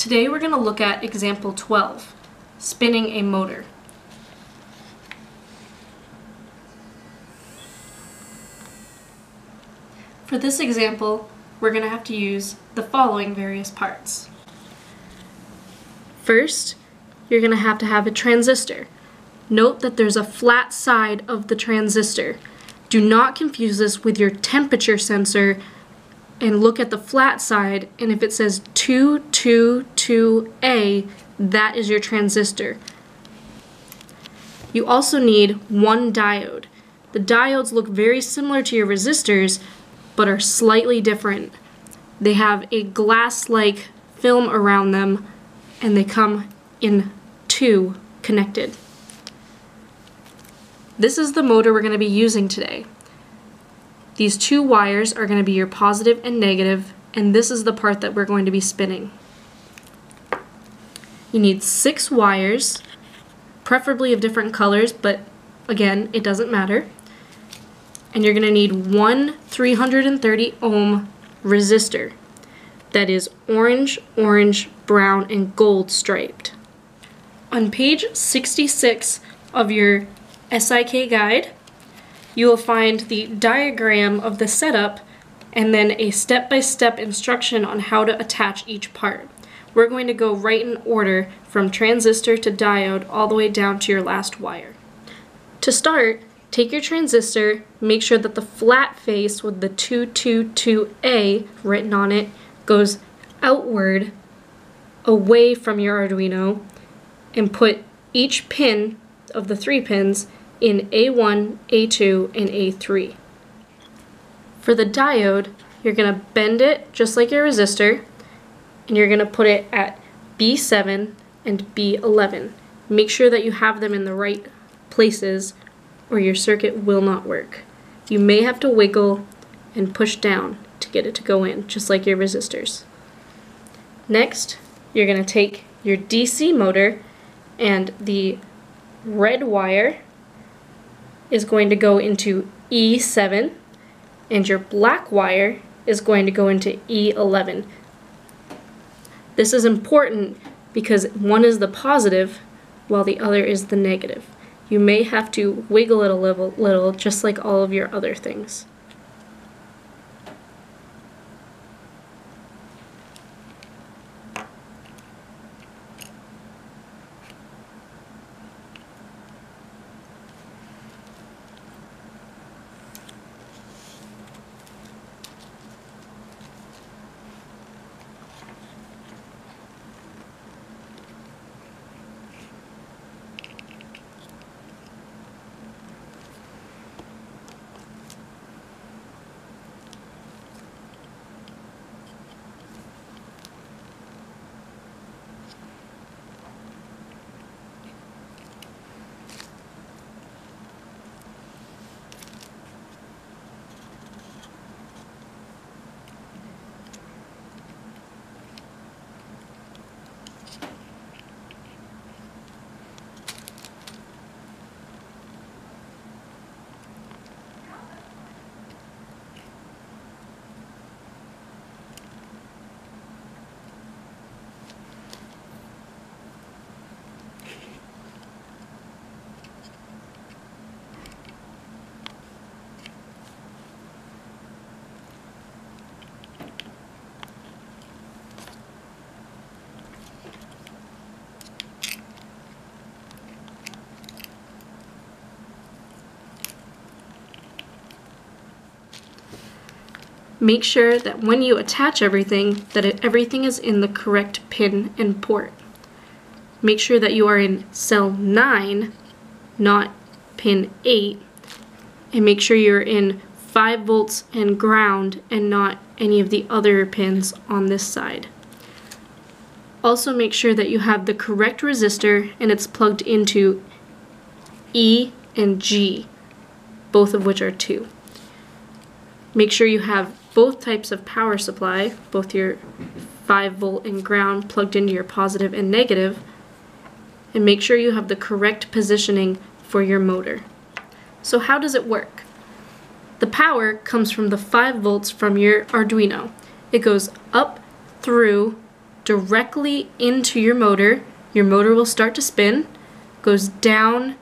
Today we're going to look at example 12, spinning a motor. For this example, we're going to have to use the following various parts. First, you're going to have to have a transistor. Note that there's a flat side of the transistor. Do not confuse this with your temperature sensor and look at the flat side and if it says 222A, that is your transistor. You also need one diode. The diodes look very similar to your resistors but are slightly different. They have a glass-like film around them and they come in two connected. This is the motor we're going to be using today. These two wires are going to be your positive and negative, and this is the part that we're going to be spinning. You need six wires, preferably of different colors, but again, it doesn't matter. And you're going to need one 330 ohm resistor that is orange, orange, brown, and gold striped. On page 66 of your SIK guide, you will find the diagram of the setup and then a step-by-step -step instruction on how to attach each part. We're going to go right in order from transistor to diode all the way down to your last wire. To start, take your transistor, make sure that the flat face with the 222A written on it goes outward away from your Arduino and put each pin of the three pins in A1, A2, and A3. For the diode, you're going to bend it just like your resistor, and you're going to put it at B7 and B11. Make sure that you have them in the right places or your circuit will not work. You may have to wiggle and push down to get it to go in, just like your resistors. Next, you're going to take your DC motor and the red wire is going to go into E7 and your black wire is going to go into E11. This is important because one is the positive while the other is the negative. You may have to wiggle it a little, little just like all of your other things. Make sure that when you attach everything, that it, everything is in the correct pin and port. Make sure that you are in cell 9, not pin 8, and make sure you're in 5 volts and ground and not any of the other pins on this side. Also make sure that you have the correct resistor and it's plugged into E and G, both of which are 2. Make sure you have both types of power supply, both your 5 volt and ground plugged into your positive and negative, and make sure you have the correct positioning for your motor. So how does it work? The power comes from the 5 volts from your Arduino. It goes up through directly into your motor. Your motor will start to spin, goes down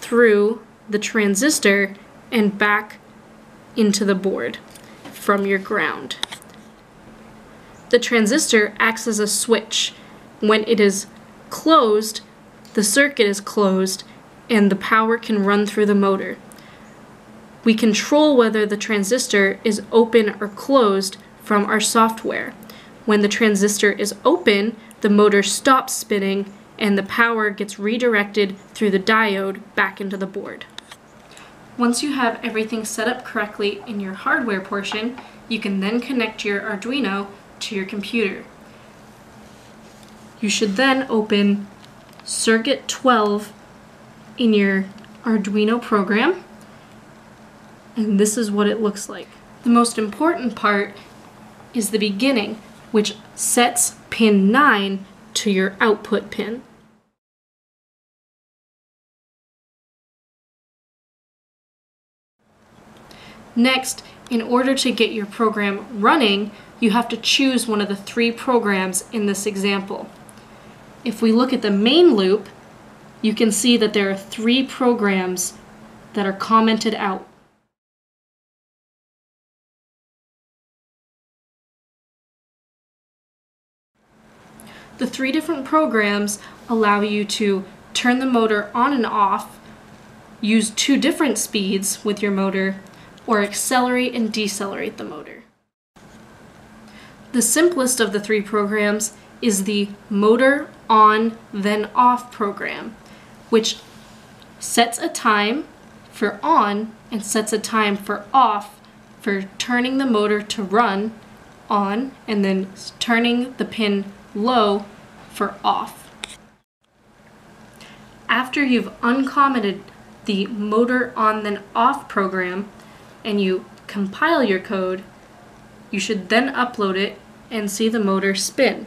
through the transistor and back into the board from your ground. The transistor acts as a switch. When it is closed, the circuit is closed and the power can run through the motor. We control whether the transistor is open or closed from our software. When the transistor is open, the motor stops spinning and the power gets redirected through the diode back into the board. Once you have everything set up correctly in your hardware portion, you can then connect your Arduino to your computer. You should then open Circuit 12 in your Arduino program and this is what it looks like. The most important part is the beginning, which sets pin 9 to your output pin. Next, in order to get your program running, you have to choose one of the three programs in this example. If we look at the main loop, you can see that there are three programs that are commented out. The three different programs allow you to turn the motor on and off, use two different speeds with your motor, or accelerate and decelerate the motor. The simplest of the three programs is the motor on then off program, which sets a time for on and sets a time for off for turning the motor to run on and then turning the pin low for off. After you've uncommented the motor on then off program and you compile your code, you should then upload it and see the motor spin.